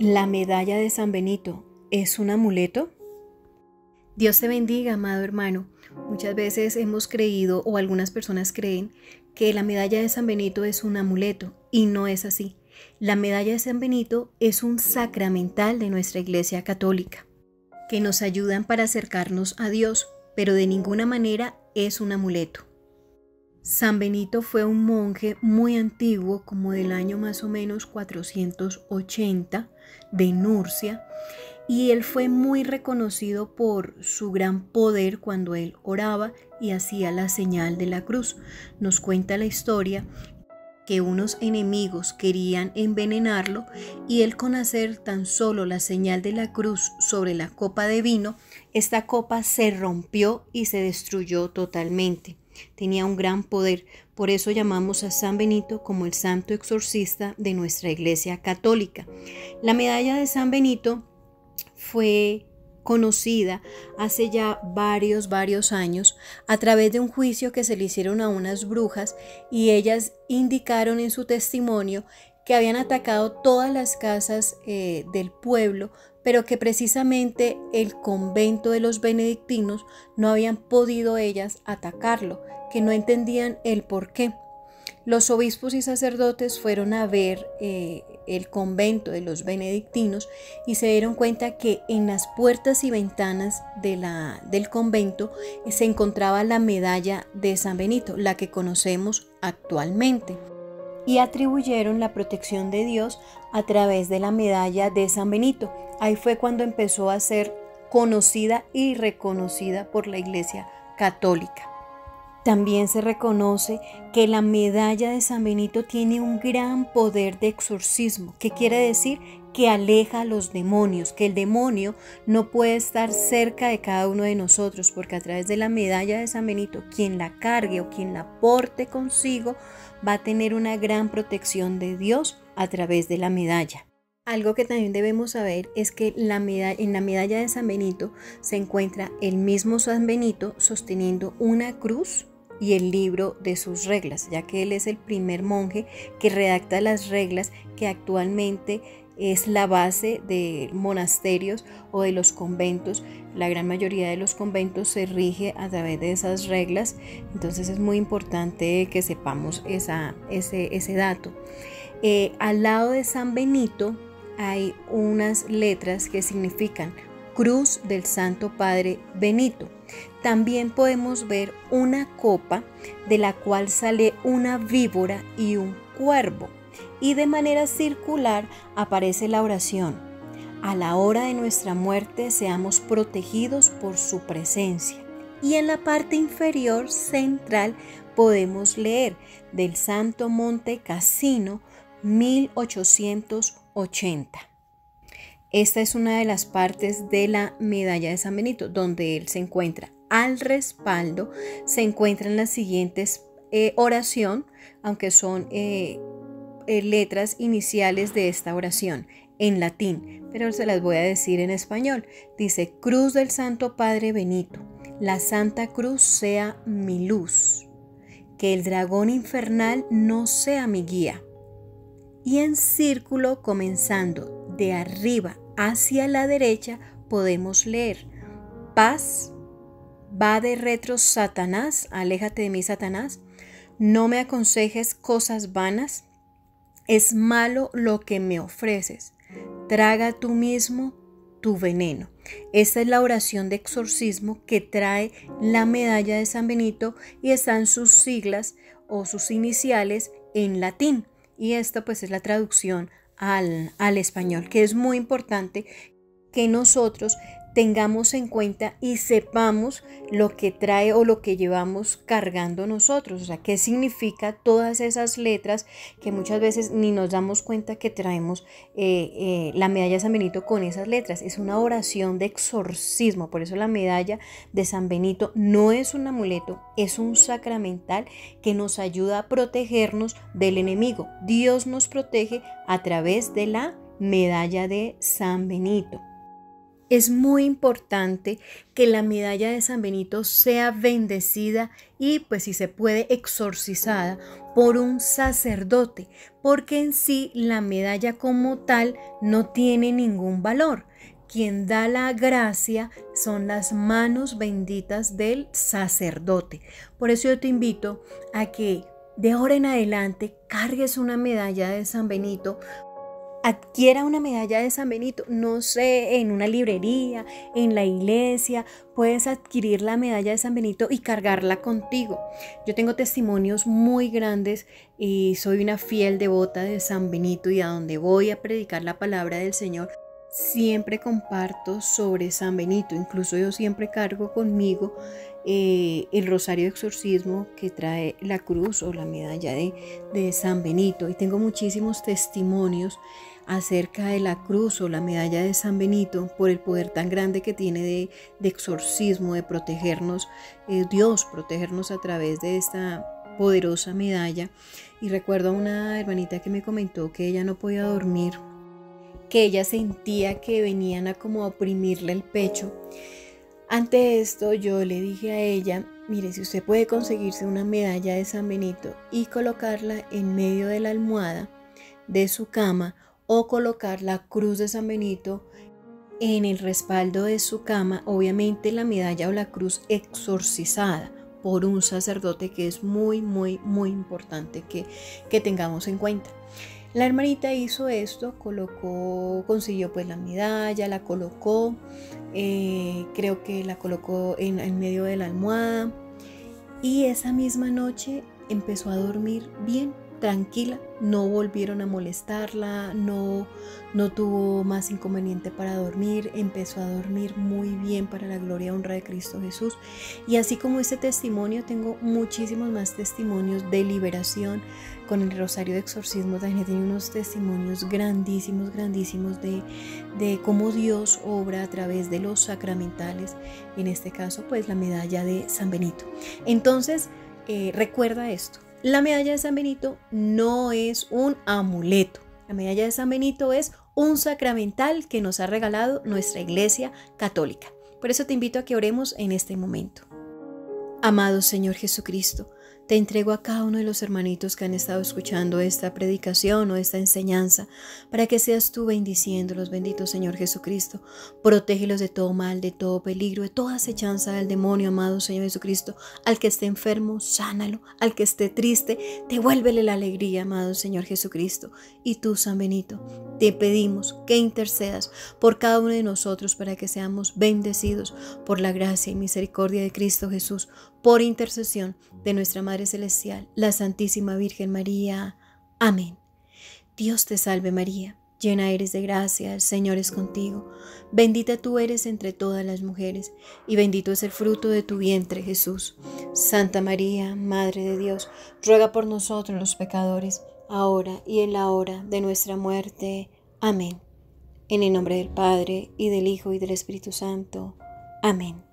¿La medalla de San Benito es un amuleto? Dios te bendiga, amado hermano. Muchas veces hemos creído o algunas personas creen que la medalla de San Benito es un amuleto y no es así. La medalla de San Benito es un sacramental de nuestra Iglesia Católica que nos ayudan para acercarnos a Dios, pero de ninguna manera es un amuleto. San Benito fue un monje muy antiguo, como del año más o menos 480, de Nurcia, y él fue muy reconocido por su gran poder cuando él oraba y hacía la señal de la cruz. Nos cuenta la historia que unos enemigos querían envenenarlo y él con hacer tan solo la señal de la cruz sobre la copa de vino, esta copa se rompió y se destruyó totalmente tenía un gran poder. Por eso llamamos a San Benito como el santo exorcista de nuestra Iglesia Católica. La medalla de San Benito fue conocida hace ya varios, varios años a través de un juicio que se le hicieron a unas brujas y ellas indicaron en su testimonio que habían atacado todas las casas eh, del pueblo pero que precisamente el convento de los benedictinos no habían podido ellas atacarlo, que no entendían el por qué. Los obispos y sacerdotes fueron a ver eh, el convento de los benedictinos y se dieron cuenta que en las puertas y ventanas de la, del convento se encontraba la medalla de San Benito, la que conocemos actualmente y atribuyeron la protección de Dios a través de la medalla de San Benito. Ahí fue cuando empezó a ser conocida y reconocida por la Iglesia Católica. También se reconoce que la medalla de San Benito tiene un gran poder de exorcismo, que quiere decir que aleja a los demonios, que el demonio no puede estar cerca de cada uno de nosotros, porque a través de la medalla de San Benito, quien la cargue o quien la porte consigo, va a tener una gran protección de Dios a través de la medalla. Algo que también debemos saber es que en la medalla de San Benito se encuentra el mismo San Benito sosteniendo una cruz y el libro de sus reglas, ya que él es el primer monje que redacta las reglas que actualmente es la base de monasterios o de los conventos. La gran mayoría de los conventos se rige a través de esas reglas, entonces es muy importante que sepamos esa, ese, dato. Eh, al lado de San Benito hay unas letras que significan Cruz del Santo Padre Benito. También podemos ver una copa de la cual sale una víbora y un cuervo y de manera circular aparece la oración. A la hora de nuestra muerte seamos protegidos por su presencia. Y en la parte inferior central podemos leer del Santo Monte Cassino 1880. Esta es una de las partes de la medalla de San Benito, donde él se encuentra. Al respaldo se encuentran las siguientes eh, oración, aunque son eh, letras iniciales de esta oración en latín, pero se las voy a decir en español. Dice, Cruz del Santo Padre Benito, la Santa Cruz sea mi luz, que el dragón infernal no sea mi guía. Y en círculo, comenzando de arriba hacia la derecha, podemos leer, paz, va de retro Satanás, aléjate de mí Satanás, no me aconsejes cosas vanas, es malo lo que me ofreces. Traga tú mismo tu veneno. Esta es la oración de exorcismo que trae la medalla de San Benito y están sus siglas o sus iniciales en latín. Y esta pues es la traducción al, al español, que es muy importante que nosotros tengamos en cuenta y sepamos lo que trae o lo que llevamos cargando nosotros, o sea, qué significa todas esas letras que muchas veces ni nos damos cuenta que traemos eh, eh, la medalla de San Benito con esas letras. Es una oración de exorcismo, por eso la medalla de San Benito no es un amuleto, es un sacramental que nos ayuda a protegernos del enemigo. Dios nos protege a través de la medalla de San Benito. Es muy importante que la medalla de San Benito sea bendecida y pues si se puede exorcizada por un sacerdote, porque en sí la medalla como tal no tiene ningún valor. Quien da la gracia son las manos benditas del sacerdote. Por eso yo te invito a que de ahora en adelante cargues una medalla de San Benito adquiera una medalla de San Benito, no sé, en una librería, en la iglesia, puedes adquirir la medalla de San Benito y cargarla contigo. Yo tengo testimonios muy grandes y soy una fiel devota de San Benito y a donde voy a predicar la palabra del Señor, siempre comparto sobre San Benito, incluso yo siempre cargo conmigo eh, el rosario de exorcismo que trae la cruz o la medalla de, de San Benito y tengo muchísimos testimonios acerca de la cruz o la medalla de San Benito por el poder tan grande que tiene de, exorcismo, de protegernos, eh, Dios protegernos a través de esta poderosa medalla. Y recuerdo a una hermanita que me comentó que ella no podía dormir, que ella sentía que venían a como oprimirle el pecho. Ante esto yo le dije a ella, mire, si usted puede conseguirse una medalla de San Benito y colocarla en medio de la almohada de su cama o colocar la cruz de San Benito en el respaldo de su cama, obviamente la medalla o la cruz exorcizada por un sacerdote que es muy, muy, muy importante que, que tengamos en cuenta. La hermanita hizo esto, colocó, consiguió pues la medalla, la colocó, eh, creo que la colocó en, en medio de la almohada y esa misma noche empezó a dormir bien, tranquila, no volvieron a molestarla, no, no tuvo más inconveniente para dormir, empezó a dormir muy bien para la gloria y honra de Cristo Jesús. Y así como ese testimonio, tengo muchísimos más testimonios de liberación. Con el Rosario de Exorcismo también tiene unos testimonios grandísimos, grandísimos de, de cómo Dios obra a través de los sacramentales, en este caso pues la medalla de San Benito. Entonces, eh, recuerda esto, la medalla de San Benito no es un amuleto. La medalla de San Benito es un sacramental que nos ha regalado nuestra Iglesia Católica. Por eso te invito a que oremos en este momento. Amado Señor Jesucristo, te entrego a cada uno de los hermanitos que han estado escuchando esta predicación o esta enseñanza, para que seas tú bendiciéndolos, bendito Señor Jesucristo. Protégelos de todo mal, de todo peligro, de toda acechanza del demonio, amado Señor Jesucristo. Al que esté enfermo, sánalo. Al que esté triste, devuélvele la alegría, amado Señor Jesucristo. Y tú, San Benito, te pedimos que intercedas por cada uno de nosotros para que seamos bendecidos por la gracia y misericordia de Cristo Jesús, por intercesión de nuestra Madre Celestial, la Santísima Virgen María. Amén. Dios te salve María, llena eres de gracia, el Señor es contigo. Bendita tú eres entre todas las mujeres, y bendito es el fruto de tu vientre, Jesús. Santa María, Madre de Dios, ruega por nosotros los pecadores, ahora y en la hora de nuestra muerte. Amén. En el nombre del Padre, y del Hijo, y del Espíritu Santo. Amén.